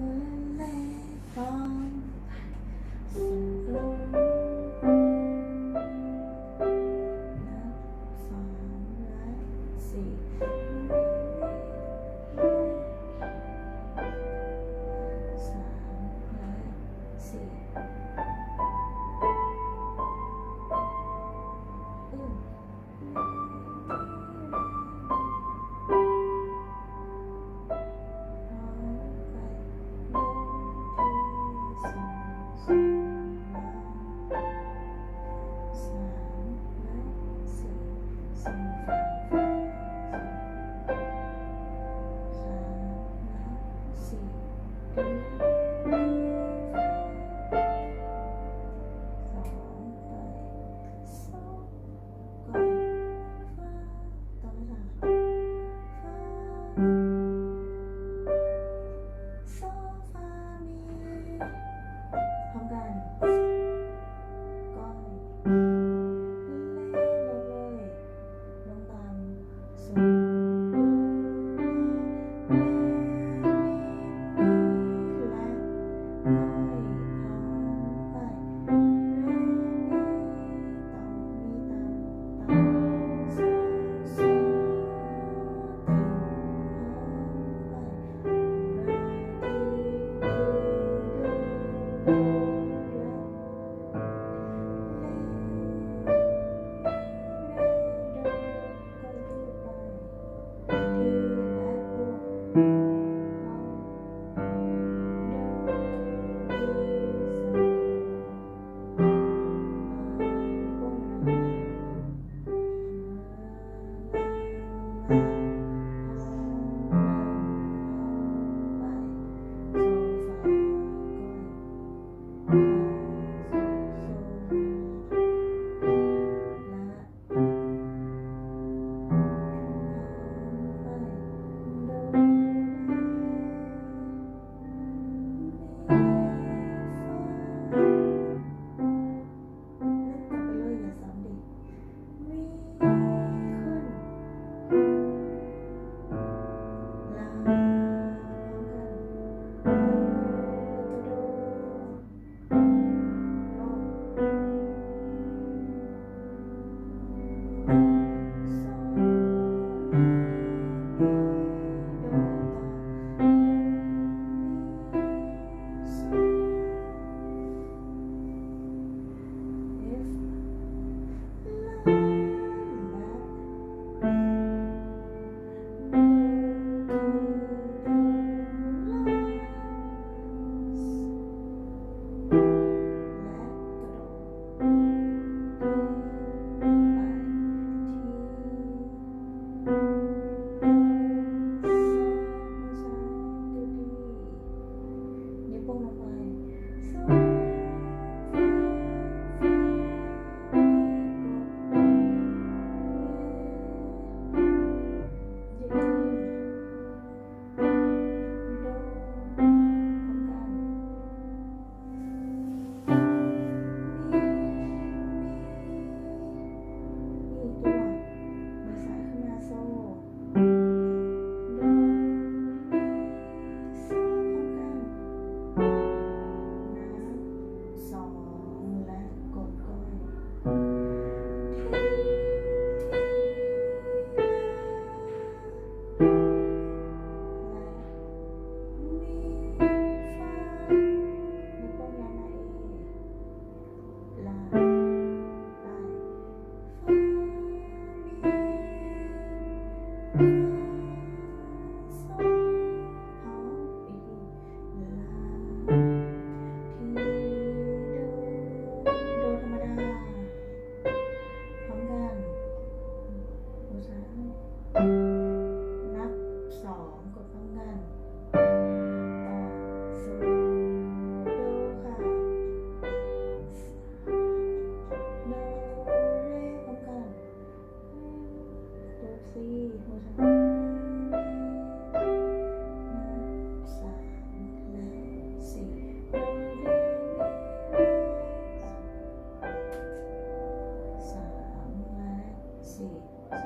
you.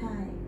ใช่